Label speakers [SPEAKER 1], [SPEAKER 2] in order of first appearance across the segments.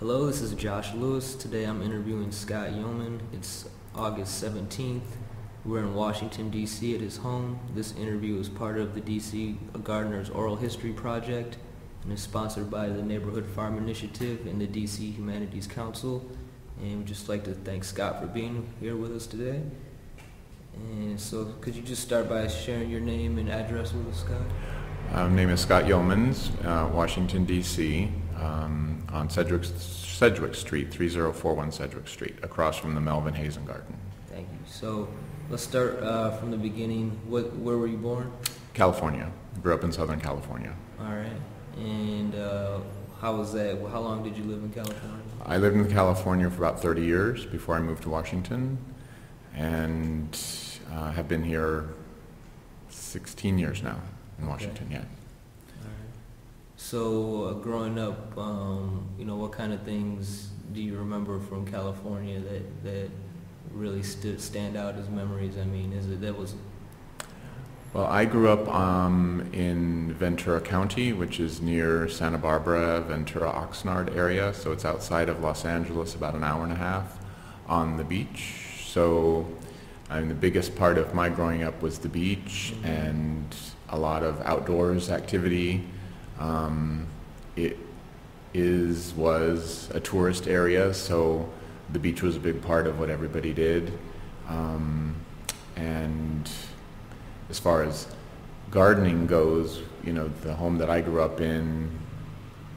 [SPEAKER 1] Hello, this is Josh Lewis. Today I'm interviewing Scott Yeoman. It's August 17th. We're in Washington, D.C. at his home. This interview is part of the D.C. Gardener's Oral History Project and is sponsored by the Neighborhood Farm Initiative and the D.C. Humanities Council. And we'd just like to thank Scott for being here with us today. And so could you just start by sharing your name and address with us, Scott?
[SPEAKER 2] My um, name is Scott Yeomans, uh, Washington, D.C., um, on Sedgwick, Sedgwick Street, 3041 Sedgwick Street, across from the Melvin Hazen Garden.
[SPEAKER 1] Thank you. So let's start uh, from the beginning. What, where were you born?
[SPEAKER 2] California. Grew up in Southern California.
[SPEAKER 1] All right. And uh, how was that? How long did you live in California?
[SPEAKER 2] I lived in California for about 30 years before I moved to Washington, and uh, have been here 16 years now in Washington.
[SPEAKER 1] Okay.
[SPEAKER 2] Yeah.
[SPEAKER 1] So uh, growing up, um, you know, what kind of things do you remember from California that that really stood stand out as memories? I mean, is it that was
[SPEAKER 2] Well, I grew up um, in Ventura County, which is near Santa Barbara, Ventura, Oxnard area. So it's outside of Los Angeles, about an hour and a half on the beach. So I mean, the biggest part of my growing up was the beach and a lot of outdoors activity. Um, it is was a tourist area, so the beach was a big part of what everybody did. Um, and as far as gardening goes, you know, the home that I grew up in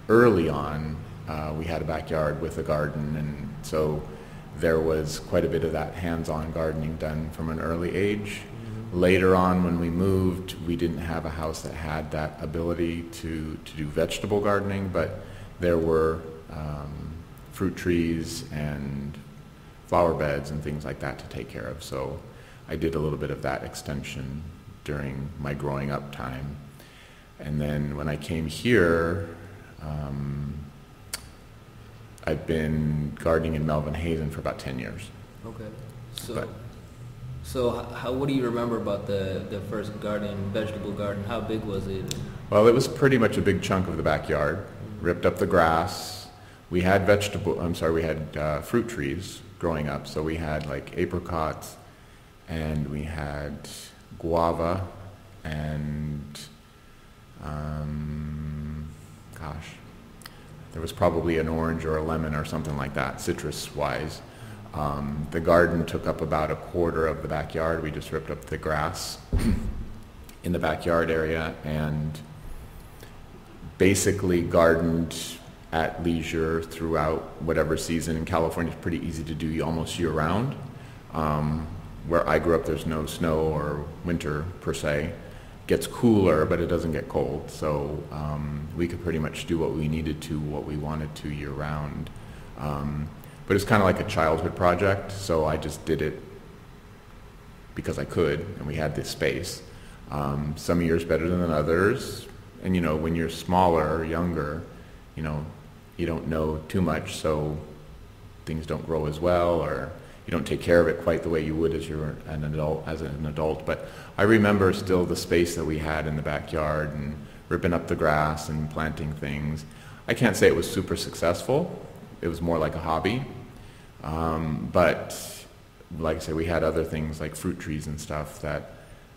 [SPEAKER 2] early on, uh, we had a backyard with a garden, and so there was quite a bit of that hands-on gardening done from an early age. Later on, when we moved, we didn't have a house that had that ability to, to do vegetable gardening, but there were um, fruit trees and flower beds and things like that to take care of. So I did a little bit of that extension during my growing up time. And then when I came here, um, I've been gardening in Melvin Hazen for about 10 years.
[SPEAKER 1] okay? So
[SPEAKER 2] But-
[SPEAKER 1] so how what do you remember about the the first garden, vegetable garden? How big was it?
[SPEAKER 2] Well, it was pretty much a big chunk of the backyard. Ripped up the grass. We had vegetable, I'm sorry, we had uh, fruit trees growing up. So we had like apricots and we had guava and, um, gosh, there was probably an orange or a lemon or something like that, citrus-wise. Um, the garden took up about a quarter of the backyard. We just ripped up the grass in the backyard area and basically gardened at leisure throughout whatever season. In California, it's pretty easy to do almost year-round. Um, where I grew up, there's no snow or winter per se. It Gets cooler, but it doesn't get cold. So um, we could pretty much do what we needed to, what we wanted to year-round. Um, but it's kind of like a childhood project, so I just did it because I could, and we had this space. Um, some years better than others, and you know, when you're smaller or younger, you know, you don't know too much, so things don't grow as well, or you don't take care of it quite the way you would as you're an adult. As an adult, but I remember still the space that we had in the backyard and ripping up the grass and planting things. I can't say it was super successful. It was more like a hobby. Um, but like I say, we had other things like fruit trees and stuff that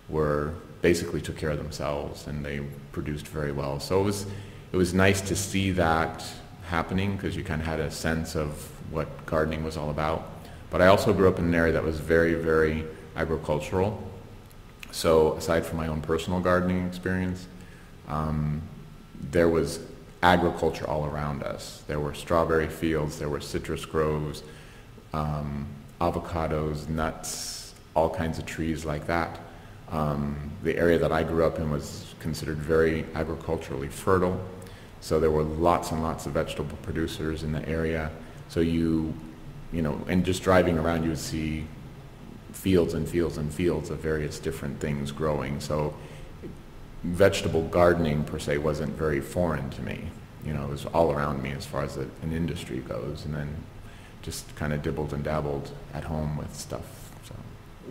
[SPEAKER 2] were basically took care of themselves and they produced very well. So it was it was nice to see that happening because you kind of had a sense of what gardening was all about. But I also grew up in an area that was very very agricultural. So aside from my own personal gardening experience, um, there was agriculture all around us. There were strawberry fields, there were citrus groves, um, avocados, nuts, all kinds of trees like that. Um, the area that I grew up in was considered very agriculturally fertile, so there were lots and lots of vegetable producers in the area. So you, you know, and just driving around, you would see fields and fields and fields of various different things growing. So vegetable gardening per se wasn't very foreign to me. You know, it was all around me as far as a, an industry goes, and then just kind of dibbled and dabbled at home with stuff. So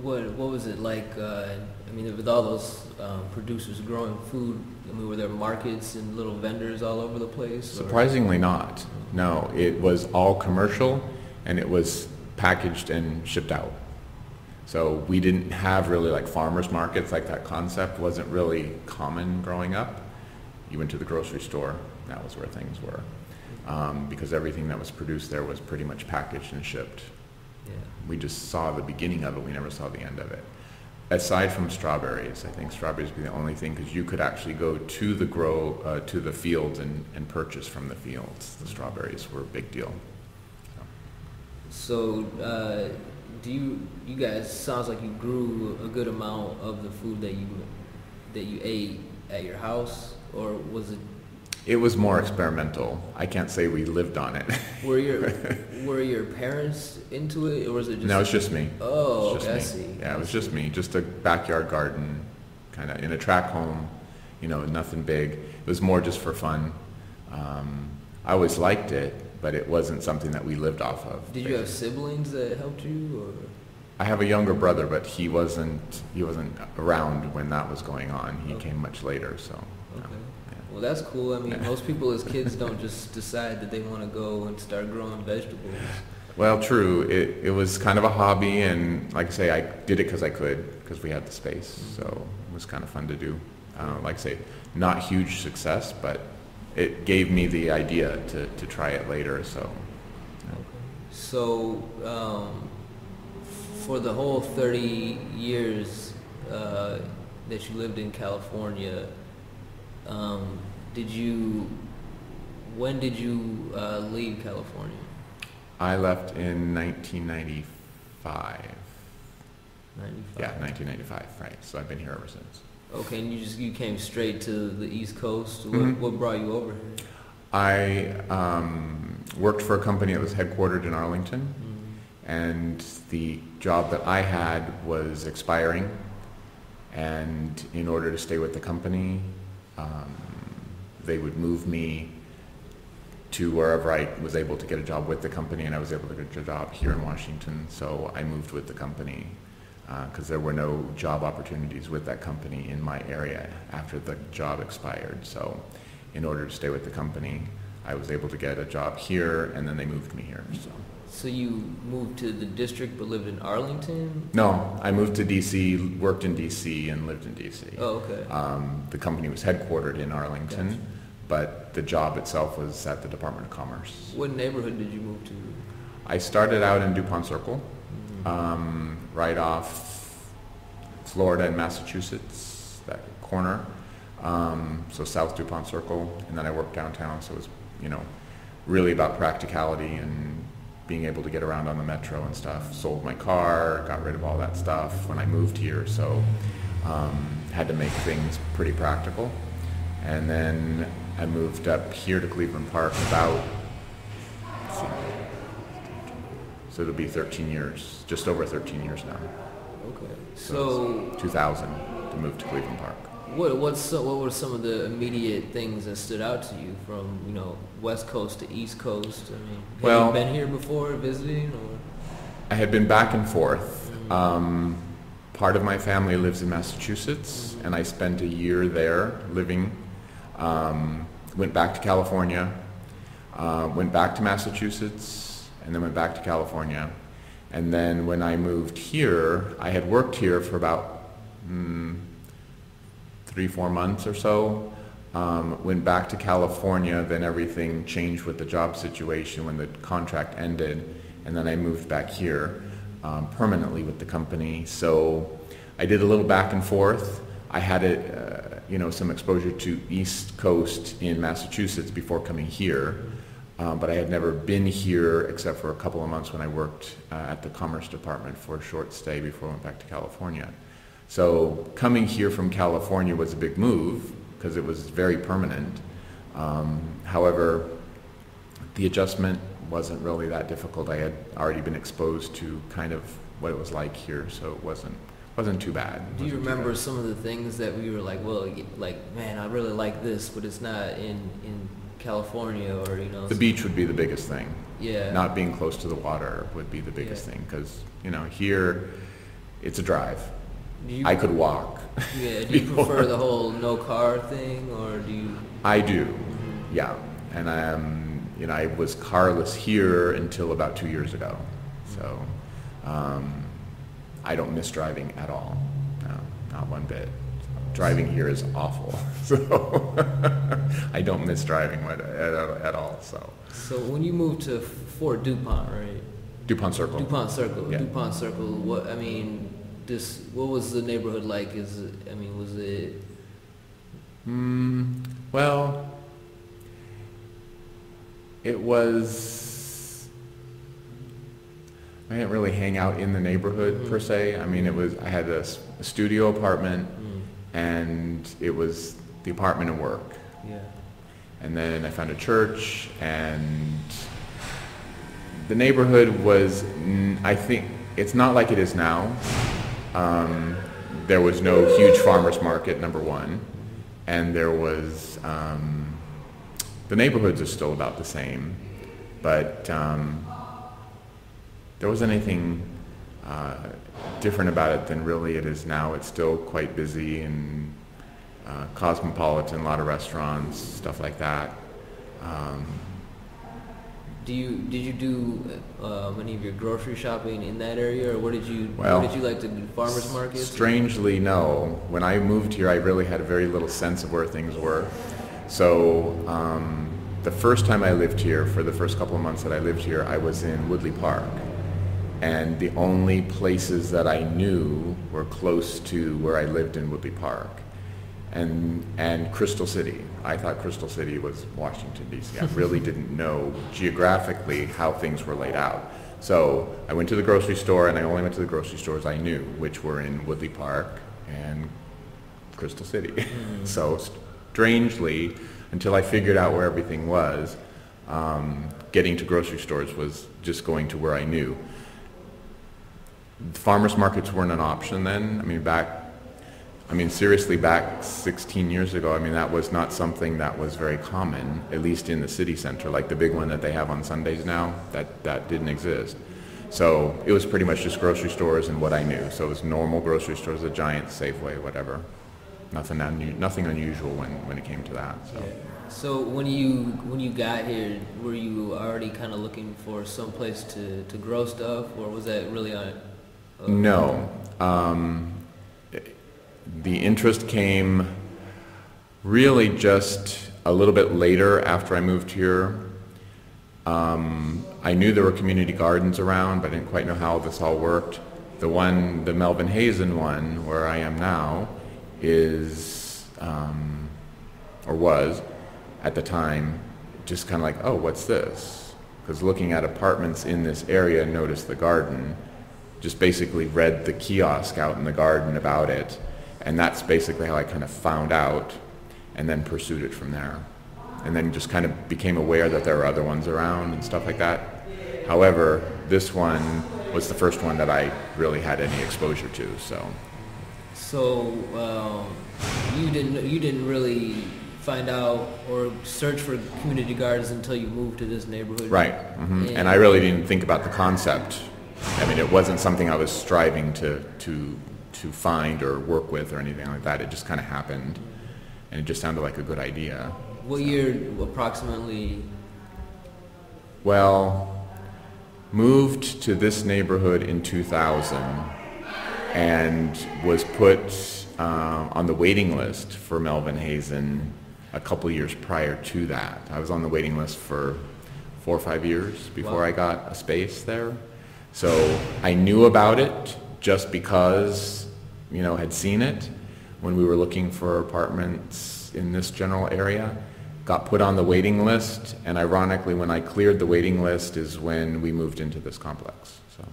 [SPEAKER 1] What what was it like? Uh, I mean, with all those um, producers growing food, I mean, were there markets and little vendors all over the place? or-
[SPEAKER 2] Surprisingly not. No, it was all commercial and it was packaged and shipped out. So we didn't have really like farmers markets, like that concept wasn't really common growing up. You went to the grocery store, that was where things were. Um, because everything that was produced there was pretty much packaged and shipped.
[SPEAKER 1] Yeah.
[SPEAKER 2] We just saw the beginning of it, we never saw the end of it. Aside from strawberries, I think strawberries would be the only thing, because you could actually go to the grow, uh, to the fields and, and purchase from the fields. The strawberries were a big deal.
[SPEAKER 1] So, uh, do you you guys sounds like you grew a good amount of the food that you that you ate at your house, or was it
[SPEAKER 2] It was more experimental. I can't say we lived on it.
[SPEAKER 1] were your were your parents into it, or was it just
[SPEAKER 2] No, it's just me.
[SPEAKER 1] oh
[SPEAKER 2] It's
[SPEAKER 1] okay I
[SPEAKER 2] just me.
[SPEAKER 1] see
[SPEAKER 2] Yeah, it was just me, just a backyard garden, kind of in a track home, you know, nothing big. It was more just for fun. Um, I always liked it, but it wasn't something that we lived off of.
[SPEAKER 1] Did you have siblings that helped you, or
[SPEAKER 2] I have a younger brother, but he wasn't he wasn't around when that was going on. He
[SPEAKER 1] Okay.
[SPEAKER 2] came much later, so.
[SPEAKER 1] okay?
[SPEAKER 2] yeah.
[SPEAKER 1] Well, that's cool. I mean,
[SPEAKER 2] Yeah.
[SPEAKER 1] most people as kids don't just decide that they want to go and start growing vegetables.
[SPEAKER 2] Well, true. It it was kind of a hobby, and like I say, I did it because I could, because we had the space. So it was kind of fun to do. Uh, like I say, not huge success, but it gave me the idea to, to try it later. So
[SPEAKER 1] So, um, for the whole 30 years uh, that you lived in California, um, did you, when did you uh, leave California?
[SPEAKER 2] I left in 1995.
[SPEAKER 1] 95.
[SPEAKER 2] Yeah, 1995. Right. So I've been here ever since.
[SPEAKER 1] Okay, and you just you came straight to the East Coast. What,
[SPEAKER 2] Mhm.
[SPEAKER 1] what brought you over here?
[SPEAKER 2] I um, worked for a company that was headquartered in Arlington.
[SPEAKER 1] Mm,
[SPEAKER 2] and the job that I had was expiring. And in order to stay with the company, um, they would move me to wherever I was able to get a job with the company, and I was able to get a job here in Washington. So I moved with the company because there were no job opportunities with that company in my area after the job expired. So in order to stay with the company, I was able to get a job here, and then they moved me here. So.
[SPEAKER 1] So you moved to the district but lived in Arlington?
[SPEAKER 2] No, I moved to DC, worked in DC, and lived in DC.
[SPEAKER 1] Oh, okay.
[SPEAKER 2] Um, the company was headquartered in Arlington,
[SPEAKER 1] Gotcha.
[SPEAKER 2] but the job itself was at the Department of Commerce.
[SPEAKER 1] What neighborhood did you move to?
[SPEAKER 2] I started out in Dupont Circle. Um, right off Florida and Massachusetts, that corner. Um, so South Dupont Circle, and then I worked downtown, so it was, you know, really about practicality and being able to get around on the metro and stuff. Sold my car, got rid of all that stuff when I moved here, so um, had to make things pretty practical. And then I moved up here to Cleveland Park about, let's see, so it'll be 13 years, just over 13 years now.
[SPEAKER 1] Okay.
[SPEAKER 2] So
[SPEAKER 1] So
[SPEAKER 2] 2000 to move to Cleveland Park.
[SPEAKER 1] What what's so, what were some of the immediate things that stood out to you from you know West Coast to East Coast? I mean, have
[SPEAKER 2] Well-
[SPEAKER 1] you been here before visiting or?
[SPEAKER 2] I had been back and forth. Um, part of my family lives in Massachusetts, and I spent a year there living. Um, went back to California, uh, went back to Massachusetts, and then went back to California. And then when I moved here, I had worked here for about mm, three, four months or so. Um, went back to California, then everything changed with the job situation when the contract ended, and then I moved back here um, permanently with the company. So I did a little back and forth. I had a, uh, you know, some exposure to East Coast in Massachusetts before coming here, um, but I had never been here except for a couple of months when I worked uh, at the Commerce Department for a short stay before I went back to California. So coming here from California was a big move because it was very permanent. Um, however, the adjustment wasn't really that difficult. I had already been exposed to kind of what it was like here, so it wasn't wasn't too bad.
[SPEAKER 1] Do you remember some of the things that we were like, well, like man, I really like this, but it's not in in California or you know?
[SPEAKER 2] The beach would be the biggest thing.
[SPEAKER 1] Yeah.
[SPEAKER 2] Not being close to the water would be the biggest
[SPEAKER 1] Yeah.
[SPEAKER 2] thing because you know here it's a drive. I could walk.
[SPEAKER 1] Yeah. Do you prefer the whole no car thing, or do you?
[SPEAKER 2] I do, mm-hmm. yeah. And I am. you know, I was carless here until about two years ago. So mm-hmm. um, I don't miss driving at all. No, not one bit. Driving here is awful. So I don't miss driving at, at, at all. So
[SPEAKER 1] So when you moved to Fort Dupont, right?
[SPEAKER 2] Dupont Circle.
[SPEAKER 1] Dupont Circle.
[SPEAKER 2] Yeah.
[SPEAKER 1] Dupont Circle. What I mean, this. What was the neighborhood like? Is it, I mean, was it?
[SPEAKER 2] Mm, well, it was. I didn't really hang out in the neighborhood per se. I mean, it was. I had a, a studio apartment,
[SPEAKER 1] Mm,
[SPEAKER 2] and it was the apartment and work.
[SPEAKER 1] yeah.
[SPEAKER 2] And then I found a church, and the neighborhood was. I think it's not like it is now. Um, there was no huge farmers market, number one, and there was. Um, the neighborhoods are still about the same, but um, there wasn't anything uh, different about it than really it is now. It's still quite busy and uh, cosmopolitan, a lot of restaurants, stuff like that. Um,
[SPEAKER 1] Do you did you do uh, any of your grocery shopping in that area, or what did you?
[SPEAKER 2] Well,
[SPEAKER 1] what did you like to do? Farmers markets?
[SPEAKER 2] Strangely, no. When I moved here, I really had very little sense of where things were. So um, the first time I lived here, for the first couple of months that I lived here, I was in Woodley Park. And the only places that I knew were close to where I lived in Woodley Park. And, and Crystal City. I thought Crystal City was Washington, D.C. I really didn't know geographically how things were laid out. So I went to the grocery store, and I only went to the grocery stores I knew, which were in Woodley Park and Crystal City. so strangely, until I figured out where everything was, um, getting to grocery stores was just going to where I knew. Farmers markets weren't an option then. I mean, back, I mean, seriously, back 16 years ago, I mean, that was not something that was very common, at least in the city center, like the big one that they have on Sundays now, that, that didn't exist. So it was pretty much just grocery stores and what I knew. So it was normal grocery stores, a Giant, Safeway, whatever. Nothing, unu- nothing unusual when, when it came to that. So.
[SPEAKER 1] So when you when you got here, were you already kind of looking for some place to, to grow stuff, or was that really on?
[SPEAKER 2] No. Um, the interest came really just a little bit later after I moved here. Um, I knew there were community gardens around, but I didn't quite know how this all worked. The one, the Melvin Hazen one, where I am now, is, um, or was, at the time, just kind of like, oh, what's this? Because looking at apartments in this area, noticed the garden, just basically read the kiosk out in the garden about it, and that's basically how I kind of found out, and then pursued it from there. And then just kind of became aware that there were other ones around and stuff like that. However, this one was the first one that I really had any exposure to, so.
[SPEAKER 1] So um, you didn't you didn't really find out or search for community gardens until you moved to this neighborhood.
[SPEAKER 2] Right. hmm And I really didn't think about the concept. I mean, it wasn't something I was striving to, to, to find or work with or anything like that. It just kind of happened, and it just sounded like a good idea.
[SPEAKER 1] What year approximately?
[SPEAKER 2] Well, moved to this neighborhood in 2000 and was put uh, on the waiting list for Melvin Hazen a couple years prior to that. I was on the waiting list for four or five years before
[SPEAKER 1] Wow.
[SPEAKER 2] I got a space there. So I knew about it just because, you know, had seen it when we were looking for apartments in this general area. Got put on the waiting list, and ironically, when I cleared the waiting list is when we moved into this complex. So,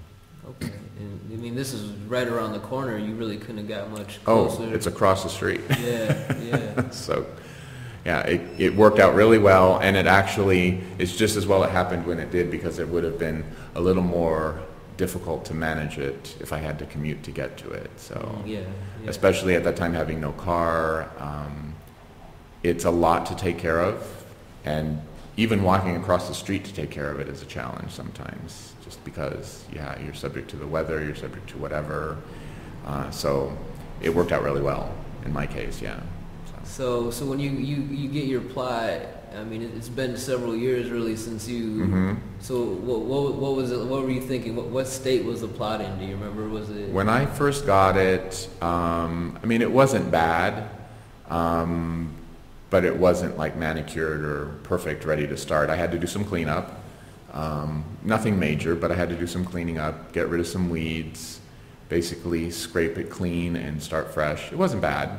[SPEAKER 1] Okay. And, I mean, this is right around the corner. You really couldn't have got much
[SPEAKER 2] oh,
[SPEAKER 1] closer.
[SPEAKER 2] it's across the street.
[SPEAKER 1] yeah, yeah.
[SPEAKER 2] so, yeah, it, it worked out really well, and it actually is just as well it happened when it did because it would have been a little more difficult to manage it if I had to commute to get to it. So,
[SPEAKER 1] yeah, yeah.
[SPEAKER 2] especially at that time having no car, um, it's a lot to take care of, and even walking across the street to take care of it is a challenge sometimes, just because yeah, you're subject to the weather, you're subject to whatever. Uh, so it worked out really well in my case, yeah.
[SPEAKER 1] So, so when you, you, you get your plot, I mean, it's been several years really since you.
[SPEAKER 2] Mhm.
[SPEAKER 1] So, what, what, what was it? What were you thinking? What, what state was the plot in? Do you remember? Was it?
[SPEAKER 2] When I first got it, um, I mean, it wasn't bad, um, but it wasn't like manicured or perfect, ready to start. I had to do some cleanup. Um, nothing major, but I had to do some cleaning up, get rid of some weeds, basically scrape it clean and start fresh. It wasn't bad.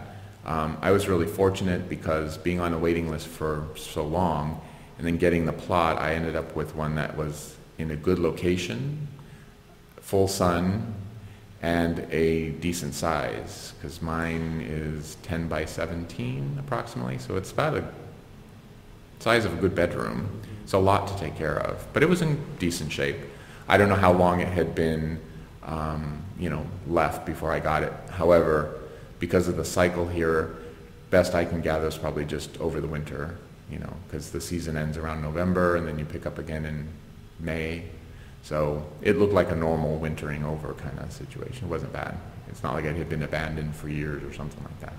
[SPEAKER 2] Um, I was really fortunate because being on a waiting list for so long and then getting the plot, I ended up with one that was in a good location, full sun, and a decent size because mine is 10 by 17 approximately, so it's about a size of a good bedroom. It's a lot to take care of, but it was in decent shape. I don't know how long it had been, um, you know, left before I got it. However, because of the cycle here, best I can gather is probably just over the winter, you know, because the season ends around November and then you pick up again in May. So it looked like a normal wintering over kind of situation. It wasn't bad. It's not like it had been abandoned for years or something like that.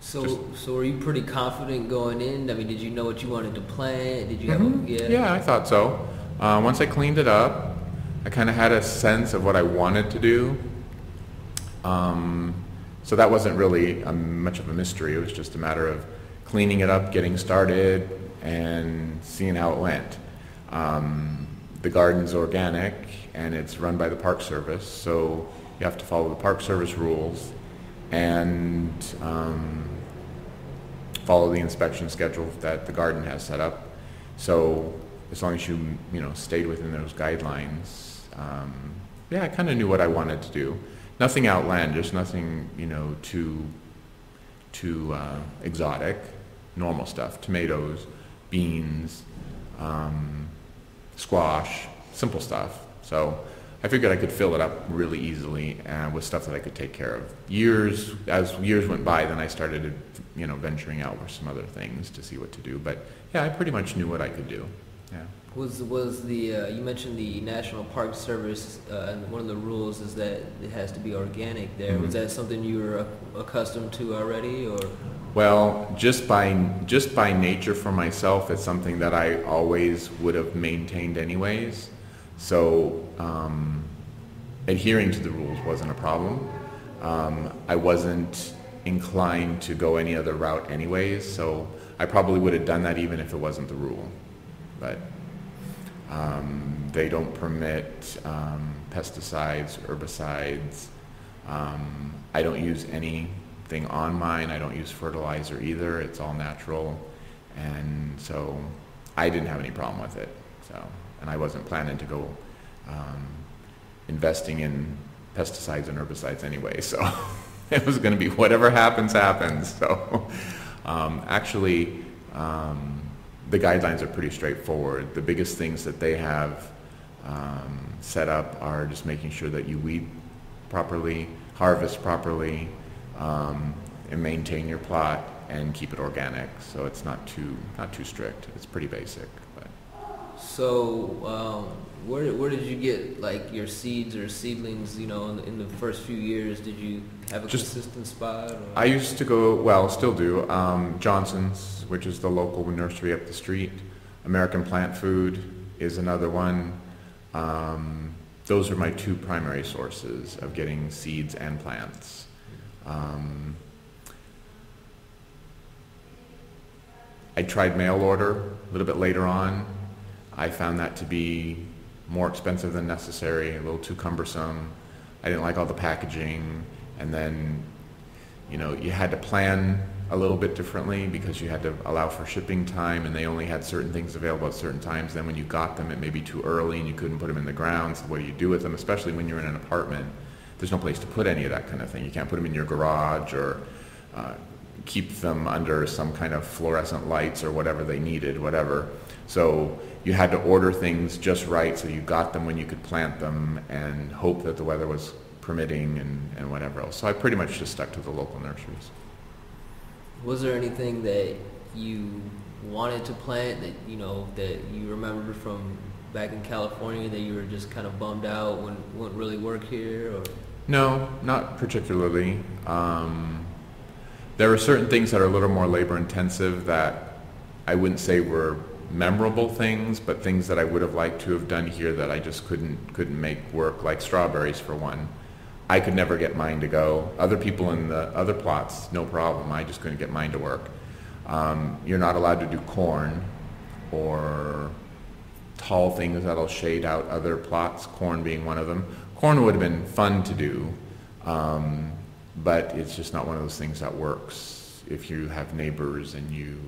[SPEAKER 2] So.
[SPEAKER 1] So, so were you pretty confident going in? I mean, did you know what you wanted to plant? Did you have?
[SPEAKER 2] Mhm.
[SPEAKER 1] A, yeah.
[SPEAKER 2] Yeah, I thought so. Uh, once I cleaned it up, I kind of had a sense of what I wanted to do. Um, so that wasn't really a, much of a mystery. It was just a matter of cleaning it up, getting started, and seeing how it went. Um, the garden's organic and it's run by the Park Service, so you have to follow the Park Service rules and um, follow the inspection schedule that the garden has set up. So as long as you, you know, stayed within those guidelines, um, yeah, I kind of knew what I wanted to do. Nothing outlandish, nothing, you know, too, too uh, exotic, normal stuff. Tomatoes, beans, um, squash, simple stuff. So I figured I could fill it up really easily uh, with stuff that I could take care of. Years, as years went by, then I started, you know, venturing out for some other things to see what to do. But yeah, I pretty much knew what I could do. Yeah.
[SPEAKER 1] Was was the uh, you mentioned the National Park Service uh, and one of the rules is that it has to be organic. There was
[SPEAKER 2] Mhm.
[SPEAKER 1] that something you were accustomed to already, or
[SPEAKER 2] Well, just by just by nature for myself, it's something that I always would have maintained anyways. So um, adhering to the rules wasn't a problem. Um, I wasn't inclined to go any other route anyways, so I probably would have done that even if it wasn't the rule. But um, they don't permit um, pesticides, herbicides. Um, I don't use anything on mine. I don't use fertilizer either. It's all natural, and so I didn't have any problem with it. So, and I wasn't planning to go um, investing in pesticides and herbicides anyway. So it was going to be whatever happens, happens. So um, actually. Um, the guidelines are pretty straightforward. The biggest things that they have um, set up are just making sure that you weed properly, harvest properly, um, and maintain your plot and keep it organic. So it's not too not too strict. It's pretty basic.
[SPEAKER 1] So um, where where did you get like your seeds or seedlings? You know, in, in the first few years, did you have a
[SPEAKER 2] Just-
[SPEAKER 1] consistent spot? Or?
[SPEAKER 2] I used to go, well, still do, um, Johnson's, which is the local nursery up the street. American Plant Food is another one. Um, those are my two primary sources of getting seeds and plants. Um, I tried mail order a little bit later on. I found that to be more expensive than necessary, a little too cumbersome. I didn't like all the packaging, and then, you know, you had to plan a little bit differently because you had to allow for shipping time, and they only had certain things available at certain times. Then when you got them, it may be too early, and you couldn't put them in the ground. So what do you do with them? Especially when you're in an apartment, there's no place to put any of that kind of thing. You can't put them in your garage or uh, keep them under some kind of fluorescent lights or whatever they needed, whatever. So you had to order things just right so you got them when you could plant them and hope that the weather was permitting and, and whatever else. So I pretty much just stuck to the local nurseries.
[SPEAKER 1] Was there anything that you wanted to plant that you know that you remembered from back in California that you were just kind of bummed out when wouldn't really work here? Or
[SPEAKER 2] No, not particularly. Um, there are certain things that are a little more labor intensive that I wouldn't say were memorable things, but things that I would have liked to have done here that I just couldn't couldn't make work, like strawberries for one. I could never get mine to go. Other people in the other plots, no problem. I just couldn't get mine to work. Um, you're not allowed to do corn or tall things that'll shade out other plots, corn being one of them. Corn would have been fun to do, um, but it's just not one of those things that works if you have neighbors and you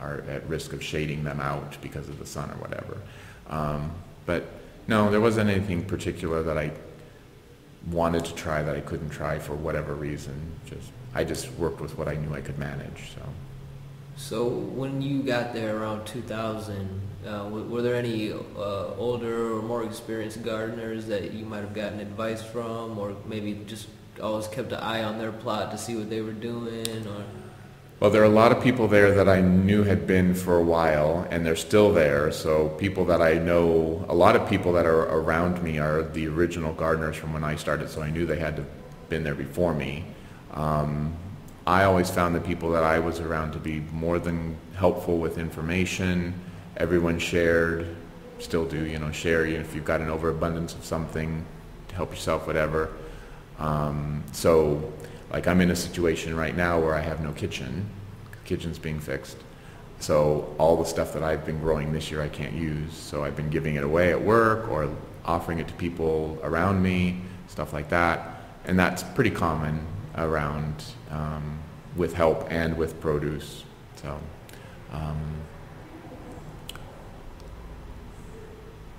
[SPEAKER 2] are at risk of shading them out because of the sun or whatever. Um, but no, there wasn't anything particular that I wanted to try that I couldn't try for whatever reason. Just I just worked with what I knew I could manage. So.
[SPEAKER 1] So when you got there around 2000, uh, were there any uh, older or more experienced gardeners that you might have gotten advice from, or maybe just always kept an eye on their plot to see what they were doing, or?
[SPEAKER 2] Well, there are a lot of people there that I knew had been for a while, and they're still there. So people that I know, a lot of people that are around me are the original gardeners from when I started, so I knew they had to been there before me. Um, I always found the people that I was around to be more than helpful with information. Everyone shared, still do, you know, share if you've got an overabundance of something to help yourself, whatever. Um, so, like I'm in a situation right now where I have no kitchen. Kitchen's being fixed. So all the stuff that I've been growing this year I can't use. So I've been giving it away at work or offering it to people around me, stuff like that. And that's pretty common around um, with help and with produce. So um,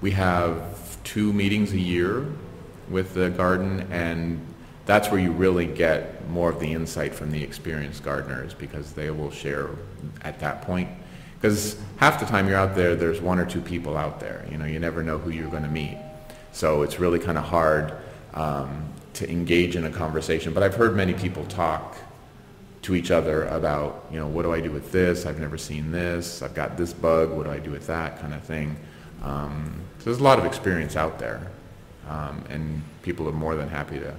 [SPEAKER 2] we have two meetings a year with the garden and that's where you really get more of the insight from the experienced gardeners because they will share at that point because half the time you're out there there's one or two people out there you know you never know who you're going to meet so it's really kind of hard um, to engage in a conversation. But I've heard many people talk to each other about, you know, what do I do with this? I've never seen this. I've got this bug. What do I do with that kind of thing? Um, so there's a lot of experience out there, um, and people are more than happy to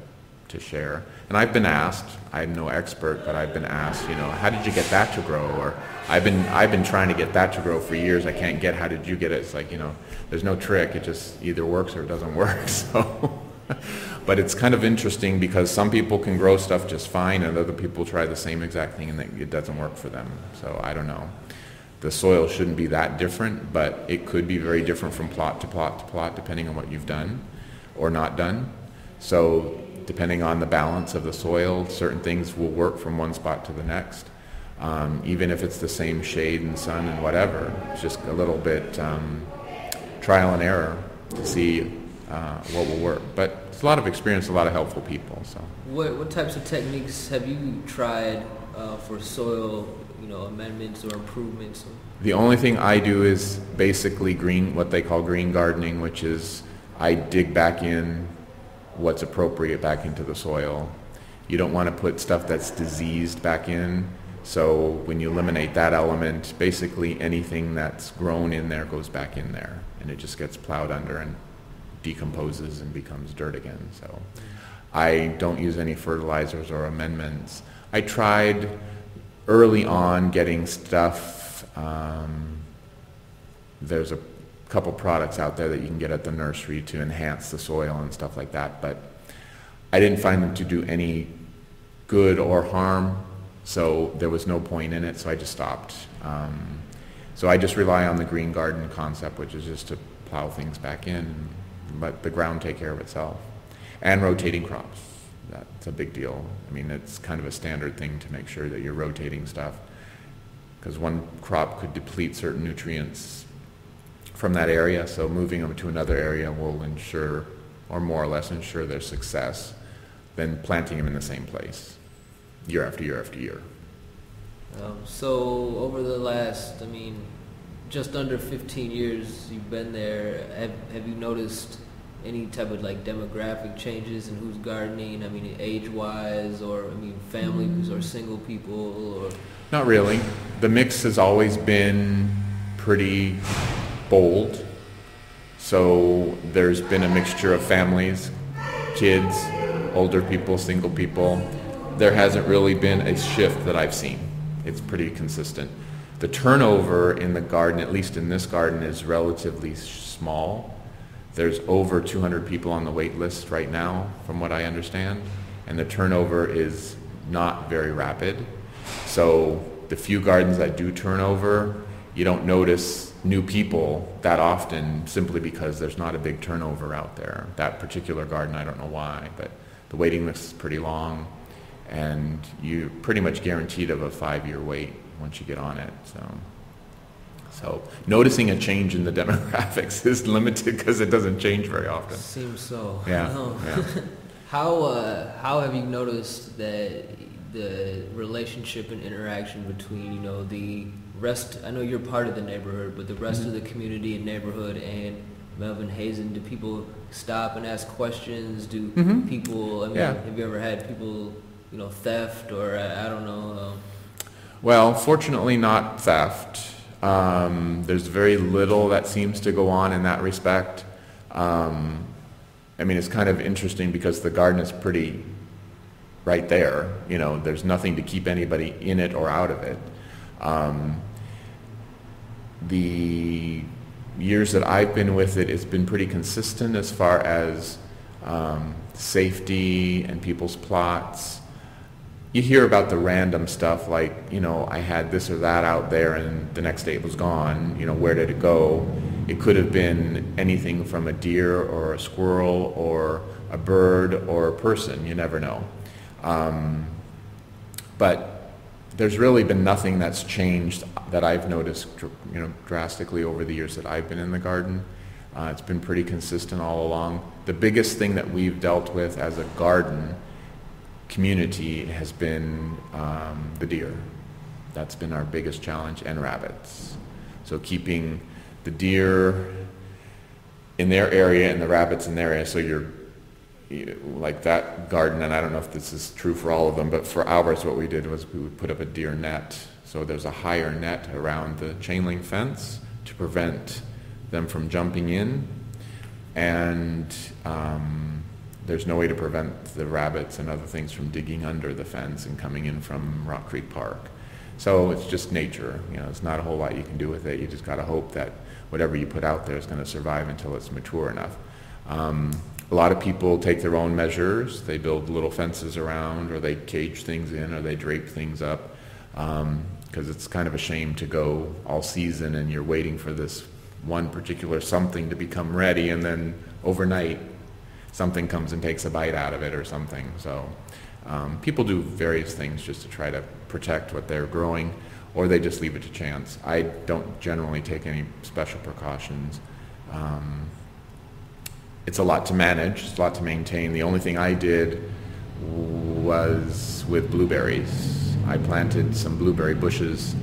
[SPEAKER 2] to share. And I've been asked. I'm no expert, but I've been asked, you know, how did you get that to grow? Or I've been I've been trying to get that to grow for years. I can't get. How did you get it? It's like you know, there's no trick. It just either works or it doesn't work. So. but it's kind of interesting because some people can grow stuff just fine and other people try the same exact thing and it doesn't work for them. So I don't know. The soil shouldn't be that different, but it could be very different from plot to plot to plot depending on what you've done or not done. So depending on the balance of the soil, certain things will work from one spot to the next. Um, even if it's the same shade and sun and whatever. It's just a little bit um, trial and error to see uh, what will work. But it's a lot of experience, a lot of helpful people. So.
[SPEAKER 1] What, what types of techniques have you tried uh, for soil, you know, amendments or improvements?
[SPEAKER 2] The only thing I do is basically green, what they call green gardening, which is I dig back in what's appropriate back into the soil. You don't want to put stuff that's diseased back in. So when you eliminate that element, basically anything that's grown in there goes back in there and it just gets plowed under and decomposes and becomes dirt again. So I don't use any fertilizers or amendments. I tried early on getting stuff. Um, there's a couple products out there that you can get at the nursery to enhance the soil and stuff like that, but I didn't find them to do any good or harm, so there was no point in it, so I just stopped. Um, so I just rely on the green garden concept, which is just to plow things back in let the ground take care of itself. And rotating crops. That's a big deal. I mean, it's kind of a standard thing to make sure that you're rotating stuff because one crop could deplete certain nutrients from that area, so moving them to another area will ensure, or more or less ensure their success than planting them in the same place year after year after year.
[SPEAKER 1] Um, so over the last, I mean, just under 15 years you've been there, have, have you noticed any type of like demographic changes in who's gardening? I mean, age-wise, or I mean, families or single people, or
[SPEAKER 2] not really. The mix has always been pretty bold. So there's been a mixture of families, kids, older people, single people. There hasn't really been a shift that I've seen. It's pretty consistent. The turnover in the garden, at least in this garden, is relatively small. There's over 200 people on the wait list right now, from what I understand, and the turnover is not very rapid. So the few gardens that do turn over, you don't notice new people that often simply because there's not a big turnover out there. That particular garden, I don't know why, but the waiting list is pretty long and you're pretty much guaranteed of a five-year wait once you get on it. So, so noticing a change in the demographics is limited because it doesn't change very often.
[SPEAKER 1] Seems so.
[SPEAKER 2] Yeah,
[SPEAKER 1] No.
[SPEAKER 2] yeah.
[SPEAKER 1] How uh, how have you noticed that the relationship and interaction between you know the rest? I know you're part of the neighborhood, but the rest
[SPEAKER 2] Mm-hmm.
[SPEAKER 1] of the community and neighborhood and Melvin Hazen. Do people stop and ask questions? Do
[SPEAKER 2] Mhm.
[SPEAKER 1] people? I mean,
[SPEAKER 2] Yeah.
[SPEAKER 1] have you ever had people you know theft or uh, I don't know? Um,
[SPEAKER 2] Well, fortunately not theft. Um, there's very little that seems to go on in that respect. Um, I mean, it's kind of interesting because the garden is pretty right there. You know, there's nothing to keep anybody in it or out of it. Um, the years that I've been with it, it's been pretty consistent as far as um, safety and people's plots you hear about the random stuff like, you know, I had this or that out there and the next day it was gone. You know, where did it go? It could have been anything from a deer or a squirrel or a bird or a person. You never know. Um, but there's really been nothing that's changed that I've noticed, you know, drastically over the years that I've been in the garden. Uh, it's been pretty consistent all along. The biggest thing that we've dealt with as a garden community has been um, the deer. That's been our biggest challenge, and rabbits. So keeping the deer in their area and the rabbits in their area. So you're you- like that garden, and I don't know if this is true for all of them, but for ours, what we did was we would put up a deer net. So there's a higher net around the chain link fence to prevent them from jumping in, and um, there's no way to prevent the rabbits and other things from digging under the fence and coming in from Rock Creek Park. So it's just nature. You know, it's not a whole lot you can do with it. You just got to hope that whatever you put out there is going to survive until it's mature enough. Um, a lot of people take their own measures. They build little fences around, or they cage things in, or they drape things up, because it's kind of a shame to go all season and you're waiting for this one particular something to become ready, and then overnight something comes and takes a bite out of it or something. So um, people do various things just to try to protect what they're growing, or they just leave it to chance. I don't generally take any special precautions. Um, it's a lot to manage, it's a lot to maintain. The only thing I did was with blueberries. I planted some blueberry bushes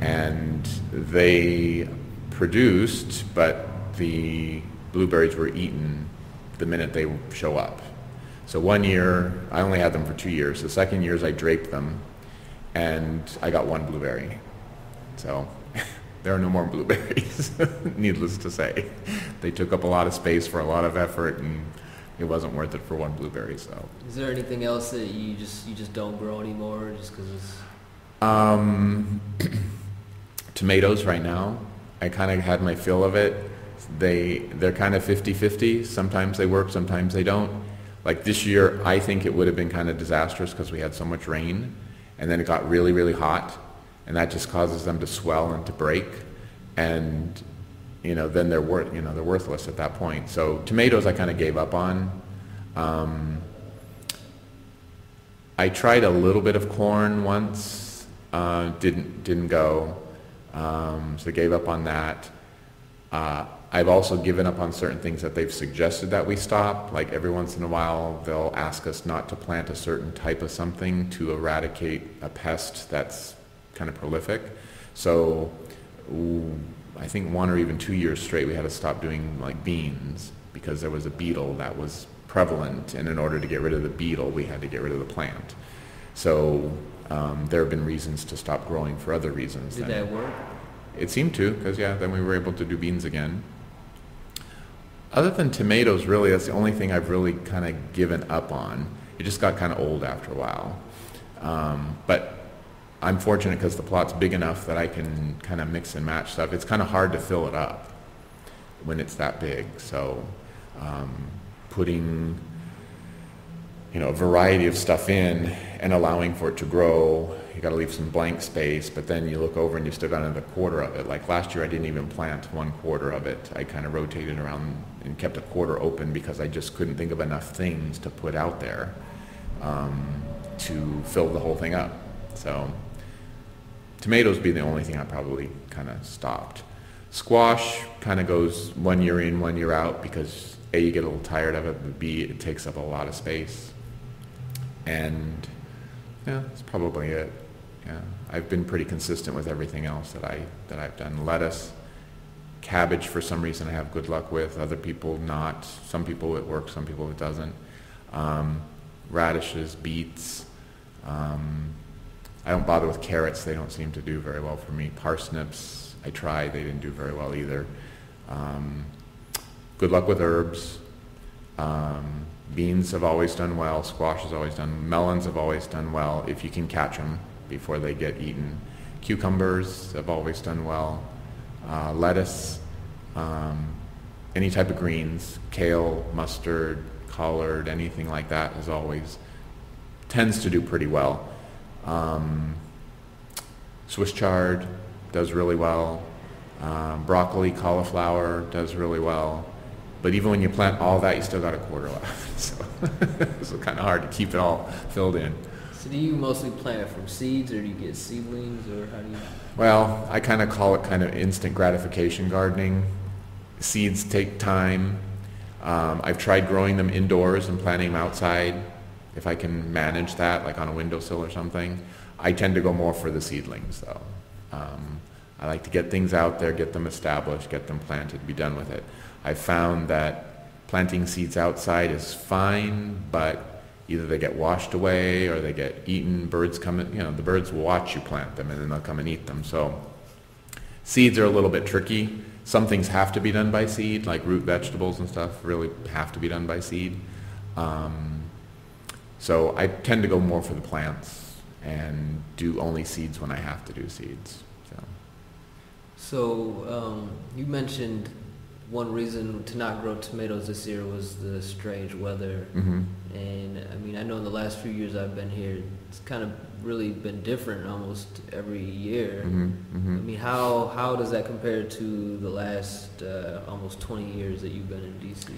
[SPEAKER 2] and they produced, but the blueberries were eaten the minute they show up. So one year, I only had them for two years. The second years I draped them and I got one blueberry. So there are no more blueberries, needless to say. They took up a lot of space for a lot of effort and it wasn't worth it for one blueberry, so.
[SPEAKER 1] is there anything else that you just you just don't grow anymore just because it's
[SPEAKER 2] Um, tomatoes right now, I kind of had my fill of it. They, they're kind of 50-50. Sometimes they work, sometimes they don't. Like this year, I think it would have been kind of disastrous because we had so much rain and then it got really, really hot and that just causes them to swell and to break and you know then they're worth you know they're worthless at that point. So tomatoes I kind of gave up on. Um, I tried a little bit of corn once, uh, didn't didn't go, um, so gave up on that. Uh, I've also given up on certain things that they've suggested that we stop. Like every once in a while, they'll ask us not to plant a certain type of something to eradicate a pest that's kind of prolific. So I think one or even two years straight, we had to stop doing like beans because there was a beetle that was prevalent, and in order to get rid of the beetle, we had to get rid of the plant. So um, there have been reasons to stop growing for other reasons.
[SPEAKER 1] did
[SPEAKER 2] than-
[SPEAKER 1] that work?
[SPEAKER 2] it seemed to, because yeah, then we were able to do beans again. Other than tomatoes, really, that's the only thing I've really kind of given up on. It just got kind of old after a while. Um, but I'm fortunate because the plot's big enough that I can kind of mix and match stuff. It's kind of hard to fill it up when it's that big. So um, putting you know a variety of stuff in and allowing for it to grow, you got to leave some blank space. But then you look over and you still got another quarter of it. Like last year, I didn't even plant one quarter of it. I kind of rotated around and kept a quarter open because I just couldn't think of enough things to put out there um, to fill the whole thing up. So tomatoes be the only thing I probably kind of stopped. Squash kind of goes one year in, one year out because A, you get a little tired of it, but B, it takes up a lot of space. And yeah, that's probably it. Yeah, I've been pretty consistent with everything else that I that I've done. Lettuce, cabbage, for some reason I have good luck with. Other people not. Some people it works. Some people it doesn't. Um, radishes, beets. Um, I don't bother with carrots. They don't seem to do very well for me. Parsnips, I tried. They didn't do very well either. Um, good luck with herbs. Um, beans have always done well. Squash has always done. Melons have always done well if you can catch them before they get eaten. Cucumbers have always done well. Uh, lettuce, um, any type of greens, kale, mustard, collard, anything like that is always tends to do pretty well. Um, Swiss chard does really well. Um, broccoli, cauliflower does really well. But even when you plant all that, you still got a quarter left. So it's kind of hard to keep it all filled in.
[SPEAKER 1] So do you mostly plant it from seeds, or do you get seedlings, or how do you?
[SPEAKER 2] Well, I kind of call it kind of instant gratification gardening. Seeds take time. Um, I've tried growing them indoors and planting them outside if I can manage that, like on a windowsill or something. I tend to go more for the seedlings, though. Um, I like to get things out there, get them established, get them planted, be done with it. I found that planting seeds outside is fine, but either they get washed away or they get eaten. Birds come, you know, the birds will watch you plant them and then they'll come and eat them. So seeds are a little bit tricky. Some things have to be done by seed, like root vegetables and stuff really have to be done by seed. Um, so I tend to go more for the plants and do only seeds when I have to do seeds. So,
[SPEAKER 1] So um, you mentioned one reason to not grow tomatoes this year was the strange weather.
[SPEAKER 2] hmm
[SPEAKER 1] And I mean, I know in the last few years I've been here, it's kind of really been different almost every year.
[SPEAKER 2] hmm
[SPEAKER 1] I
[SPEAKER 2] hmm
[SPEAKER 1] mean, how how does that compare to the last uh, almost 20 years that you've been in DC?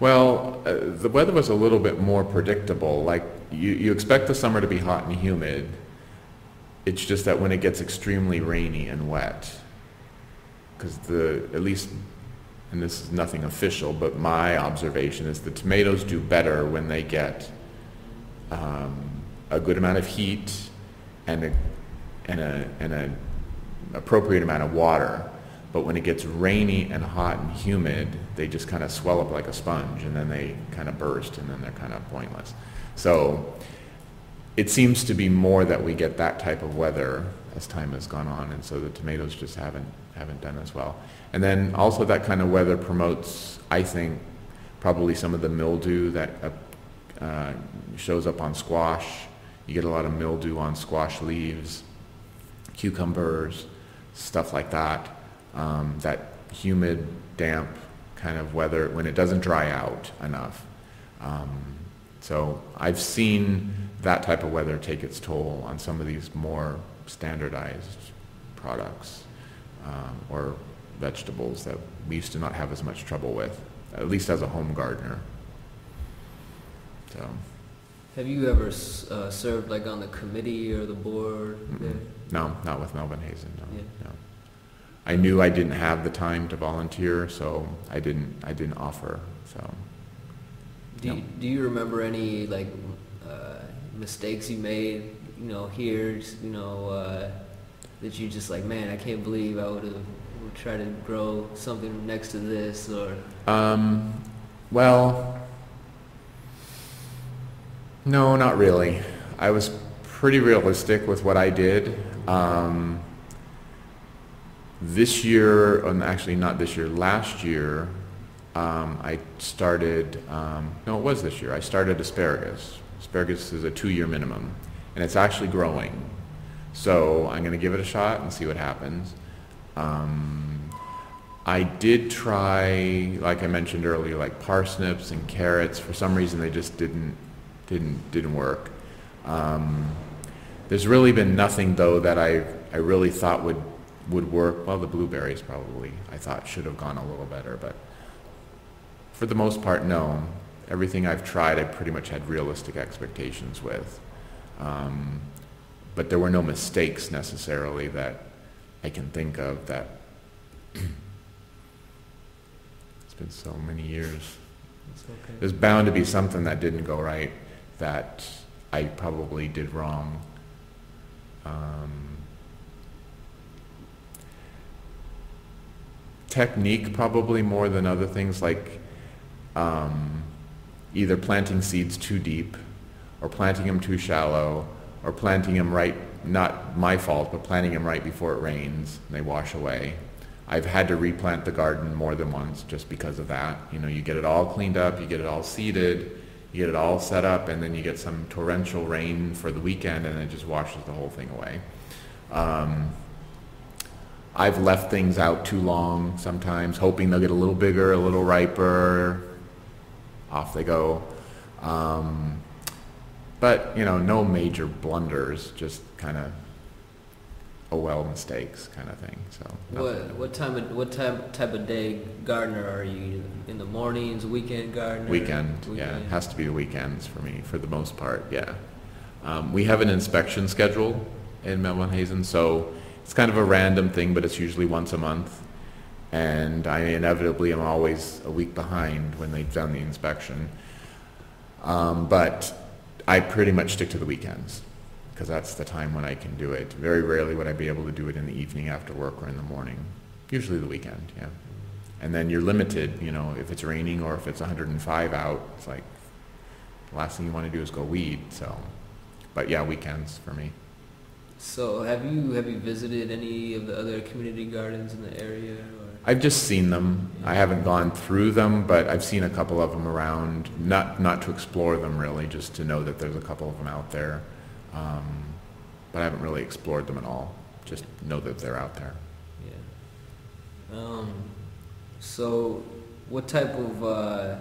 [SPEAKER 2] Well, uh, the weather was a little bit more predictable. Like you, you expect the summer to be hot and humid. It's just that when it gets extremely rainy and wet, because the at least, and this is nothing official, but my observation is the tomatoes do better when they get um, a good amount of heat and a and a and a appropriate amount of water. But when it gets rainy and hot and humid, they just kind of swell up like a sponge and then they kind of burst and then they're kind of pointless. So it seems to be more that we get that type of weather as time has gone on and so the tomatoes just haven't, haven't done as well. And then also that kind of weather promotes, I think, probably some of the mildew that uh, uh, shows up on squash. You get a lot of mildew on squash leaves, cucumbers, stuff like that um, that humid, damp kind of weather when it doesn't dry out enough. Um, so I've seen that type of weather take its toll on some of these more standardized products um, or vegetables that we used to not have as much trouble with, at least as a home gardener. So,
[SPEAKER 1] Have you ever uh, served like on the committee or the board?
[SPEAKER 2] mm-mm. no, not with Melvin Hazen, no,
[SPEAKER 1] Yeah.
[SPEAKER 2] no. I knew I didn't have the time to volunteer, so I didn't, I didn't offer, so.
[SPEAKER 1] Do you, do you remember any like uh, mistakes you made? You know, here, you know, uh, that you just like, man, I can't believe I would have tried to grow something next to this, or
[SPEAKER 2] Um, well, no, not really. I was pretty realistic with what I did. Um, this year, and actually not this year, last year, um, I started, um, no, it was this year. I started asparagus. Asparagus is a two-year minimum, and it's actually growing. So I'm going to give it a shot and see what happens. Um, I did try, like I mentioned earlier, like parsnips and carrots. For some reason, they just didn't didn't didn't work. Um, there's really been nothing though that I I really thought would would work. Well, the blueberries probably I thought should have gone a little better, but for the most part, no. Everything I've tried, I pretty much had realistic expectations with. Um, but there were no mistakes necessarily that I can think of that. it's been so many years.
[SPEAKER 1] okay.
[SPEAKER 2] There's bound to be something that didn't go right that I probably did wrong. Um, technique probably more than other things like um, either planting seeds too deep or planting them too shallow or planting them right, not my fault, but planting them right before it rains and they wash away. I've had to replant the garden more than once just because of that. You know, you get it all cleaned up, you get it all seeded, you get it all set up, and then you get some torrential rain for the weekend and it just washes the whole thing away. Um, I've left things out too long sometimes, hoping they'll get a little bigger, a little riper. Off they go. Um, but, you know, no major blunders, just kind of, oh well, mistakes kind of thing. So
[SPEAKER 1] What what time of what type type of day gardener are you? In the mornings, weekend gardener?
[SPEAKER 2] Weekend, yeah, it has to be the weekends for me, for the most part, yeah. Um, we have an inspection schedule in Melvin Hazen, so it's kind of a random thing, but it's usually once a month. And I inevitably am always a week behind when they've done the inspection. Um, but I pretty much stick to the weekends because that's the time when I can do it. Very rarely would I be able to do it in the evening after work or in the morning. Usually the weekend, yeah. And then you're limited, you know, if it's raining or if it's 105 out, it's like the last thing you want to do is go weed. So, but yeah, weekends for me.
[SPEAKER 1] So have you have you visited any of the other community gardens in the area? Or?
[SPEAKER 2] I've just seen them. I haven't gone through them, but I've seen a couple of them around. Not not to explore them really, just to know that there's a couple of them out there. Um, but I haven't really explored them at all. Just know that they're out there.
[SPEAKER 1] Yeah. Um, so what type of uh,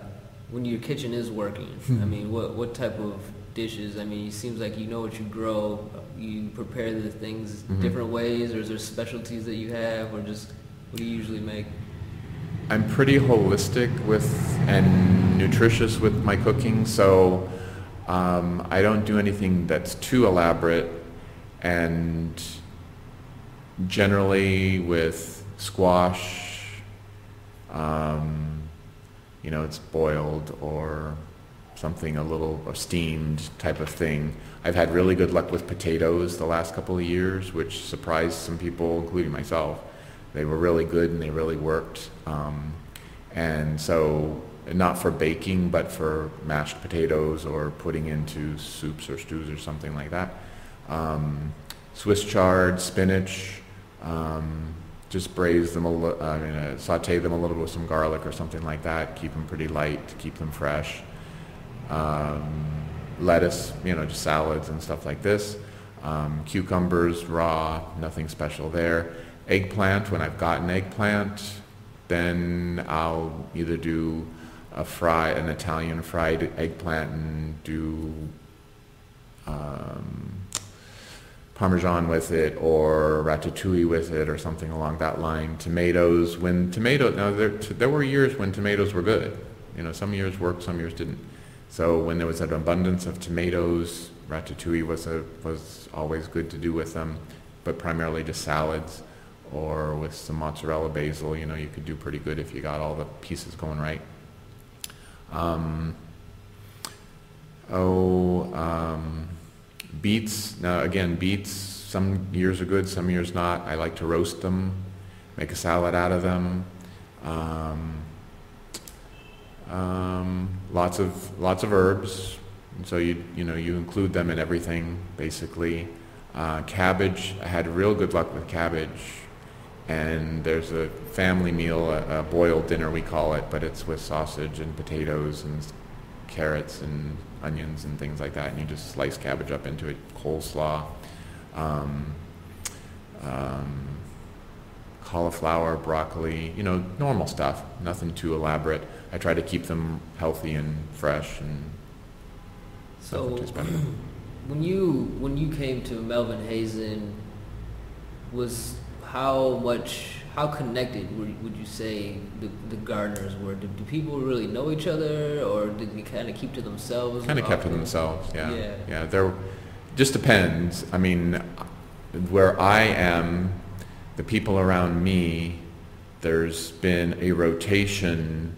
[SPEAKER 1] when your kitchen is working? I mean, what what type of dishes? I mean, it seems like you know what you grow. You prepare the things
[SPEAKER 2] Mhm.
[SPEAKER 1] different ways, or is there specialties that you have, or just what do you usually make?
[SPEAKER 2] I'm pretty holistic with and nutritious with my cooking, so um, I don't do anything that's too elaborate. And generally with squash, um, you know, it's boiled or something a little steamed type of thing. I've had really good luck with potatoes the last couple of years, which surprised some people, including myself. They were really good and they really worked. Um, and so, not for baking, but for mashed potatoes or putting into soups or stews or something like that. Um, Swiss chard, spinach, um, just braise them, a li- I mean, uh, saute them a little with some garlic or something like that. Keep them pretty light, to keep them fresh. Um, lettuce, you know, just salads and stuff like this. Um, cucumbers, raw, nothing special there. Eggplant, when I've got an eggplant, then I'll either do a fry, an Italian fried eggplant and do um, Parmesan with it or ratatouille with it or something along that line. Tomatoes, when tomatoes, now there, there were years when tomatoes were good. You know, some years worked, some years didn't. So when there was an abundance of tomatoes, ratatouille was, a, was always good to do with them, but primarily just salads or with some mozzarella basil, you know, you could do pretty good if you got all the pieces going right. Um, oh, um, beets, now again, beets, some years are good, some years not. I like to roast them, make a salad out of them. Um, um, lots of lots of herbs, and so you you know you include them in everything basically. Uh, cabbage, I had real good luck with cabbage, and there's a family meal, a, a boiled dinner we call it, but it's with sausage and potatoes and carrots and onions and things like that, and you just slice cabbage up into it, coleslaw, um, um, cauliflower, broccoli, you know, normal stuff, nothing too elaborate. I try to keep them healthy and fresh and
[SPEAKER 1] So,
[SPEAKER 2] nothing too special.
[SPEAKER 1] when you when you came to Melvin Hazen, was how much how connected would, would you say the, the gardeners were? Do, do people really know each other, or did they kind of keep to themselves?
[SPEAKER 2] Kind of kept to themselves, yeah.
[SPEAKER 1] Yeah.
[SPEAKER 2] Yeah, there, just depends. I mean, where I am, the people around me, there's been a rotation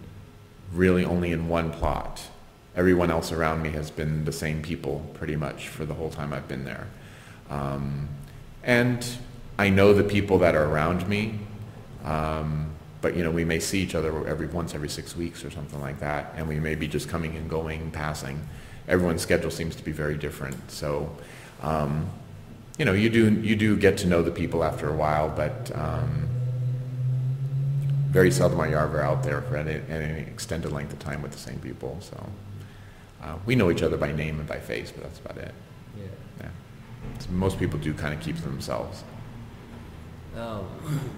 [SPEAKER 2] really only in one plot. Everyone else around me has been the same people pretty much for the whole time I've been there. Um, and I know the people that are around me, um, but you know, we may see each other every once every six weeks or something like that, and we may be just coming and going, passing. Everyone's schedule seems to be very different, so um, you know, you do you do get to know the people after a while, but um, very seldom are you ever out there for any, any extended length of time with the same people. So uh, we know each other by name and by face, but that's about it.
[SPEAKER 1] Yeah.
[SPEAKER 2] Yeah. So most people do kind of keep to themselves.
[SPEAKER 1] Um,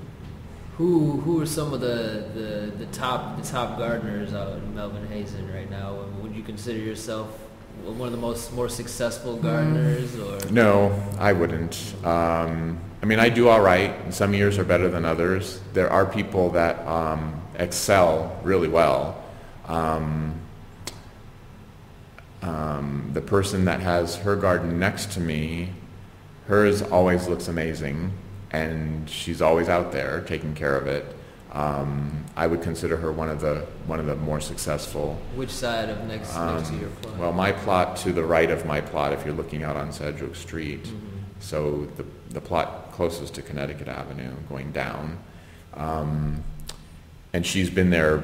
[SPEAKER 1] who who are some of the, the, the top the top gardeners out in Melvin Hazen right now? Would you consider yourself one of the most more successful gardeners, or
[SPEAKER 2] No, I wouldn't. Um, I mean, I do all right. Some years are better than others. There are people that um, excel really well. Um, um, the person that has her garden next to me, hers always looks amazing, and she's always out there taking care of it. Um, I would consider her one of the one of the more successful.
[SPEAKER 1] which side of next next to
[SPEAKER 2] Um,
[SPEAKER 1] your plot?
[SPEAKER 2] Well, my plot to the right of my plot, if you're looking out on Sedgwick Street,
[SPEAKER 1] Mhm.
[SPEAKER 2] So the, the plot closest to Connecticut Avenue, going down. Um, and she's been there,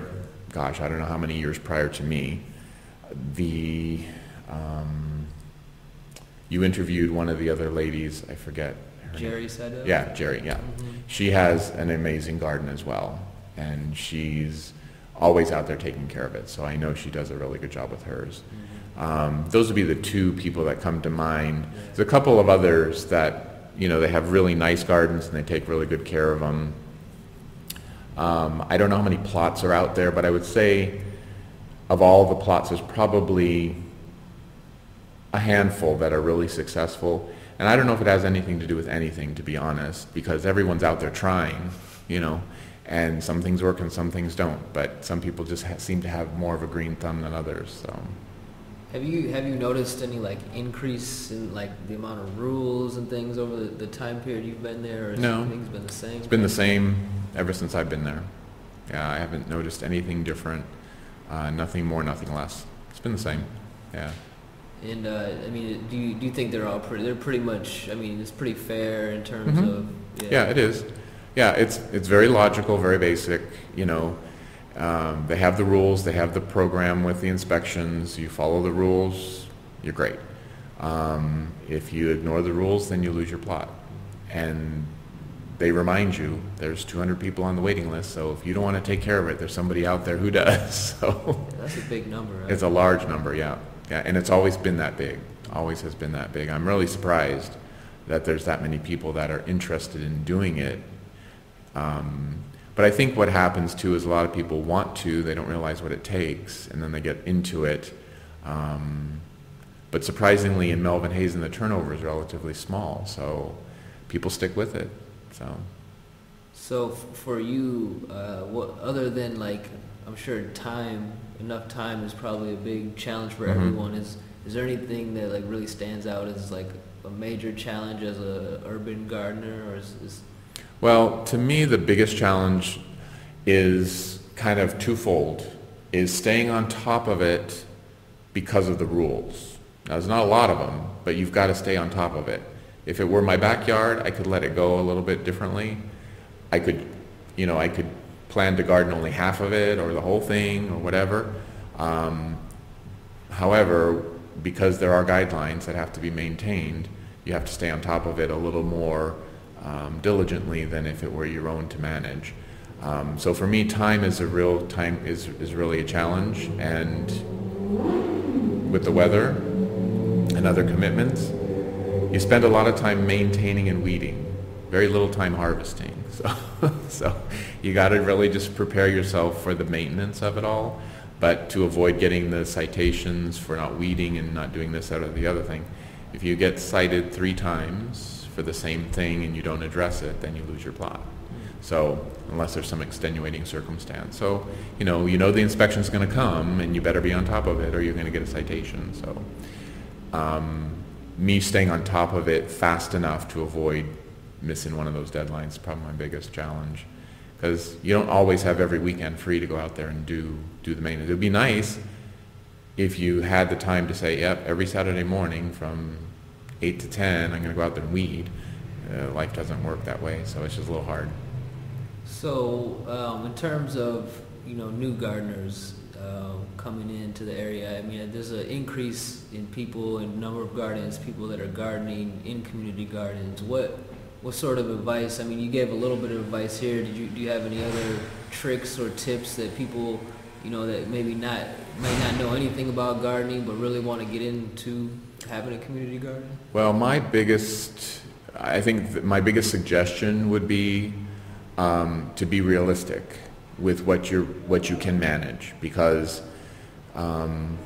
[SPEAKER 2] gosh, I don't know how many years prior to me. The, um, you interviewed one of the other ladies, I forget. her name.
[SPEAKER 1] Jerry Seidel?
[SPEAKER 2] Yeah, Jerry, yeah.
[SPEAKER 1] Mhm.
[SPEAKER 2] She has an amazing garden as well, and she's always out there taking care of it. So I know she does a really good job with hers.
[SPEAKER 1] Mhm.
[SPEAKER 2] Um, those would be the two people that come to mind. There's a couple of others that you know they have really nice gardens and they take really good care of them. Um, I don't know how many plots are out there, but I would say of all the plots, there's probably a handful that are really successful. And I don't know if it has anything to do with anything, to be honest, because everyone's out there trying, you know, and some things work and some things don't. But some people just seem to have more of a green thumb than others. So
[SPEAKER 1] Have you have you noticed any like increase in like the amount of rules and things over the, the time period you've been there, or
[SPEAKER 2] No.
[SPEAKER 1] things been the same?
[SPEAKER 2] it's been the same ever since I've been there. Yeah, I haven't noticed anything different. Uh, nothing more, nothing less. It's been the same. Yeah.
[SPEAKER 1] And uh, I mean, do you do you think they're all pretty? They're pretty much. I mean, it's pretty fair in terms
[SPEAKER 2] Mhm.
[SPEAKER 1] of.
[SPEAKER 2] Yeah, it is. Yeah, it's it's very logical, very basic. You know, um, they have the rules, they have the program with the inspections. You follow the rules, you're great. Um, if you ignore the rules, then you lose your plot. And they remind you there's 200 people on the waiting list, so if you don't want to take care of it, there's somebody out there who does. So
[SPEAKER 1] That's a big number. Right?
[SPEAKER 2] it's a large number, yeah. Yeah, and it's always been that big. Always has been that big. I'm really surprised that there's that many people that are interested in doing it. Um, but I think what happens too is a lot of people want to, they don't realize what it takes, and then they get into it. Um, but surprisingly, in Melvin Hazen, the turnover is relatively small, so people stick with it. So
[SPEAKER 1] So f- for you, uh, what other than like, I'm sure time, enough time is probably a big challenge for
[SPEAKER 2] Mhm.
[SPEAKER 1] everyone. Is is there anything that like really stands out as like a major challenge as a urban gardener, or is, is
[SPEAKER 2] Well, to me, the biggest challenge is kind of twofold, is staying on top of it because of the rules. Now, there's not a lot of them, but you've got to stay on top of it. If it were my backyard, I could let it go a little bit differently. I could, you know, I could plan to garden only half of it or the whole thing or whatever. Um, however, because there are guidelines that have to be maintained, you have to stay on top of it a little more um, diligently than if it were your own to manage. Um, so for me, time is a real time is is really a challenge, and with the weather and other commitments, you spend a lot of time maintaining and weeding, very little time harvesting. So, so you got to really just prepare yourself for the maintenance of it all, but to avoid getting the citations for not weeding and not doing this, that, or the other thing. If you get cited three times for the same thing and you don't address it, then you lose your plot. So unless there's some extenuating circumstance. So, you know, you know the inspection's going to come and you better be on top of it or you're going to get a citation. So um, me staying on top of it fast enough to avoid missing one of those deadlines is probably my biggest challenge. Because you don't always have every weekend free to go out there and do, do the maintenance. It would be nice if you had the time to say, yep, every Saturday morning from 8 to 10, I'm going to go out there and weed. Uh, life doesn't work that way, so it's just a little hard.
[SPEAKER 1] So, um, in terms of, you know, new gardeners, uh, coming into the area, I mean, there's an increase in people and number of gardens, people that are gardening in community gardens. What, what sort of advice, I mean, you gave a little bit of advice here. Did you, do you have any other tricks or tips that people, you know, that maybe not, might not know anything about gardening, but really want to get into having a community garden?
[SPEAKER 2] Well, my biggest, I think my biggest suggestion would be um, to be realistic with what you what you can manage because um,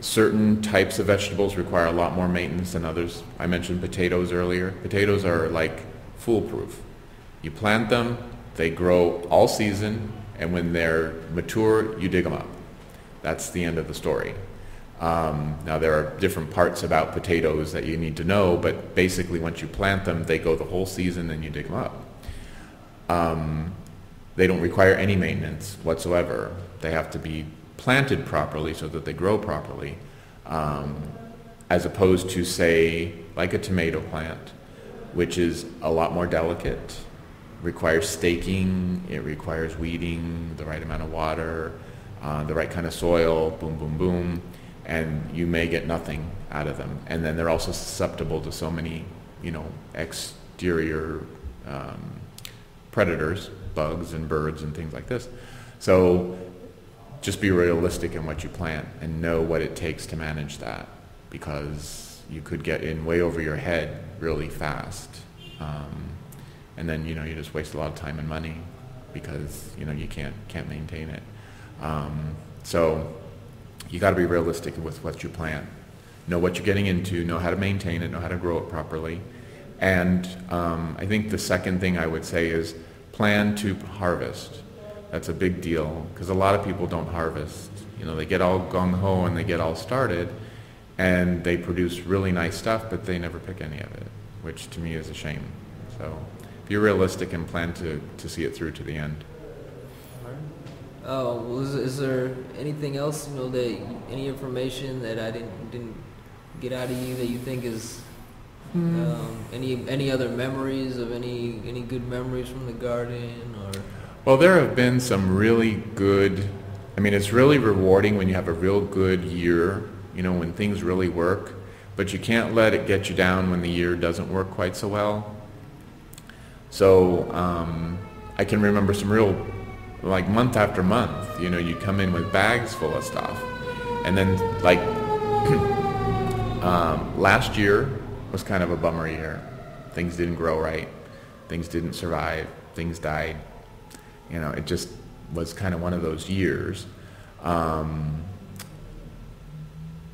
[SPEAKER 2] certain types of vegetables require a lot more maintenance than others. I mentioned potatoes earlier. Potatoes are like foolproof. You plant them, they grow all season, and when they're mature, you dig them up. That's the end of the story. Um, now there are different parts about potatoes that you need to know, but basically once you plant them, they go the whole season and you dig them up. Um, they don't require any maintenance whatsoever. They have to be planted properly so that they grow properly, um, as opposed to, say, like a tomato plant, which is a lot more delicate, requires staking, it requires weeding, the right amount of water, uh, the right kind of soil, boom, boom, boom, and you may get nothing out of them. And then they're also susceptible to so many, you know, exterior um, predators, bugs and birds and things like this. So just be realistic in what you plant and know what it takes to manage that because you could get in way over your head really fast. Um, and then, you know, you just waste a lot of time and money because, you know, you can't, can't maintain it. Um, so you got to be realistic with what you plant. Know what you're getting into, know how to maintain it, know how to grow it properly. And um, I think the second thing I would say is plan to harvest. That's a big deal because a lot of people don't harvest. You know, they get all gung-ho and they get all started and they produce really nice stuff, but they never pick any of it, which to me is a shame. So be realistic and plan to, to see it through to the end.
[SPEAKER 1] Oh, well, is, is there anything else, you know, that, any information that I didn't, didn't get out of you that you think is um, any any other memories of any any good memories from the garden or?
[SPEAKER 2] Well, there have been some really good. I mean, it's really rewarding when you have a real good year. You know, when things really work, but you can't let it get you down when the year doesn't work quite so well. So um, I can remember some real, like month after month. You know, you come in with bags full of stuff, and then like um, last year was kind of a bummer year. Things didn't grow right. Things didn't survive. Things died. You know, it just was kind of one of those years. Um,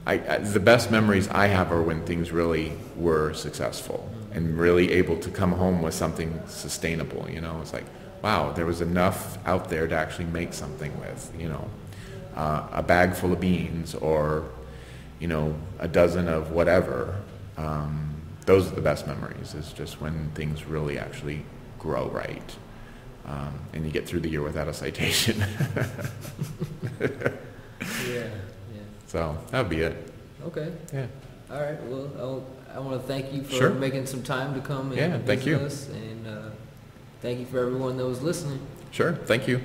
[SPEAKER 2] I, I, the best memories I have are when things really were successful and really able to come home with something sustainable. You know, it's like, wow, there was enough out there to actually make something with. You know, uh, a bag full of beans or, you know, a dozen of whatever. Um, those are the best memories is just when things really actually grow right um, and you get through the year without a citation
[SPEAKER 1] yeah yeah
[SPEAKER 2] so that would be it
[SPEAKER 1] okay
[SPEAKER 2] yeah
[SPEAKER 1] all right well I'll, i want to thank you for
[SPEAKER 2] Sure.
[SPEAKER 1] making some time to come and
[SPEAKER 2] Yeah, thank you.
[SPEAKER 1] us and uh, thank you for everyone that was listening.
[SPEAKER 2] Sure thank you